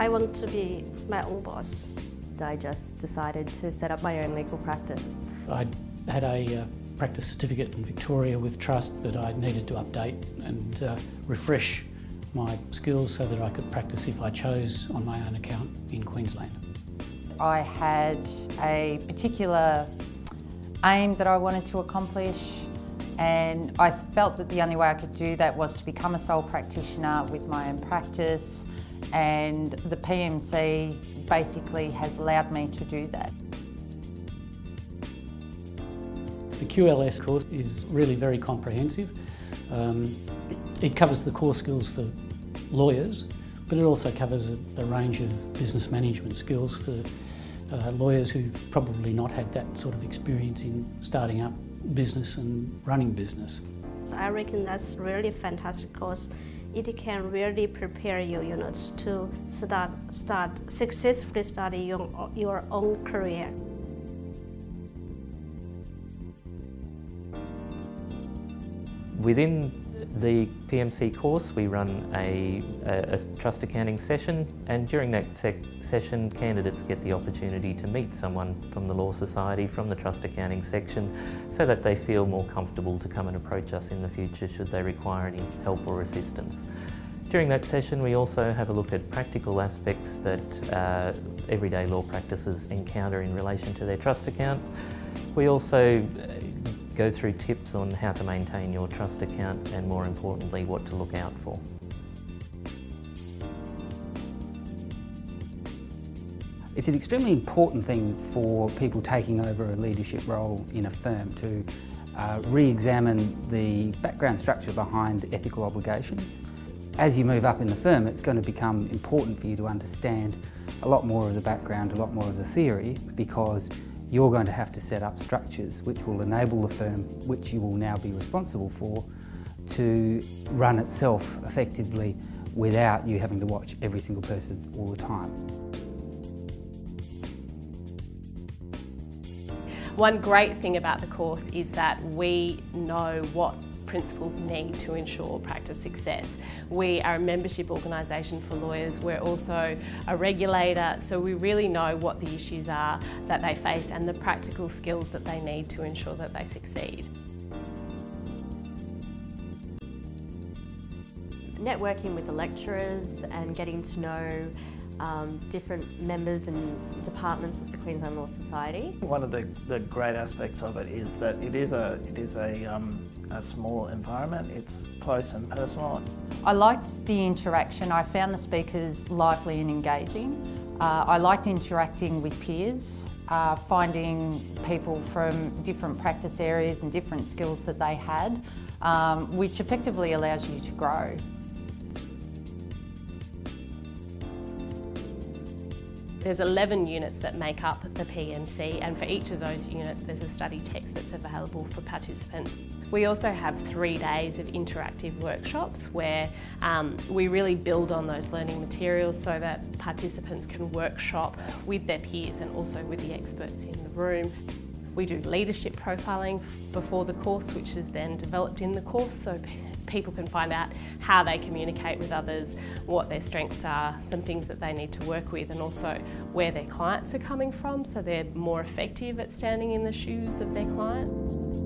I want to be my own boss. I just decided to set up my own legal practice. I had a uh, practice certificate in Victoria with Trust, but I needed to update and uh, refresh my skills so that I could practice if I chose on my own account in Queensland. I had a particular aim that I wanted to accomplish and I felt that the only way I could do that was to become a sole practitioner with my own practice and the PMC basically has allowed me to do that. The QLS course is really very comprehensive. Um, it covers the core skills for lawyers, but it also covers a, a range of business management skills for uh, lawyers who've probably not had that sort of experience in starting up business and running business. So I reckon that's really a fantastic course. It can really prepare you, you know, to start start successfully study your, your own career. Within the PMC course, we run a, a, a trust accounting session, and during that session, candidates get the opportunity to meet someone from the Law Society, from the trust accounting section, so that they feel more comfortable to come and approach us in the future should they require any help or assistance. During that session, we also have a look at practical aspects that uh, everyday law practices encounter in relation to their trust account. We also go through tips on how to maintain your trust account and more importantly what to look out for. It's an extremely important thing for people taking over a leadership role in a firm to uh, re-examine the background structure behind ethical obligations. As you move up in the firm, it's going to become important for you to understand a lot more of the background, a lot more of the theory, because you're going to have to set up structures which will enable the firm, which you will now be responsible for, to run itself effectively without you having to watch every single person all the time. One great thing about the course is that we know what principals need to ensure practice success. We are a membership organisation for lawyers, we're also a regulator, so we really know what the issues are that they face and the practical skills that they need to ensure that they succeed. Networking with the lecturers and getting to know um, different members and departments of the Queensland Law Society. One of the, the great aspects of it is that it is a, it is a, um, a small environment, it's close and personal. I liked the interaction, I found the speakers lively and engaging. Uh, I liked interacting with peers, uh, finding people from different practice areas and different skills that they had, um, which effectively allows you to grow. There's 11 units that make up the PMC and for each of those units there's a study text that's available for participants. We also have three days of interactive workshops where um, we really build on those learning materials so that participants can workshop with their peers and also with the experts in the room. We do leadership profiling before the course, which is then developed in the course, so people can find out how they communicate with others, what their strengths are, some things that they need to work with, and also where their clients are coming from, so they're more effective at standing in the shoes of their clients.